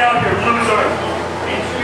out here, Blue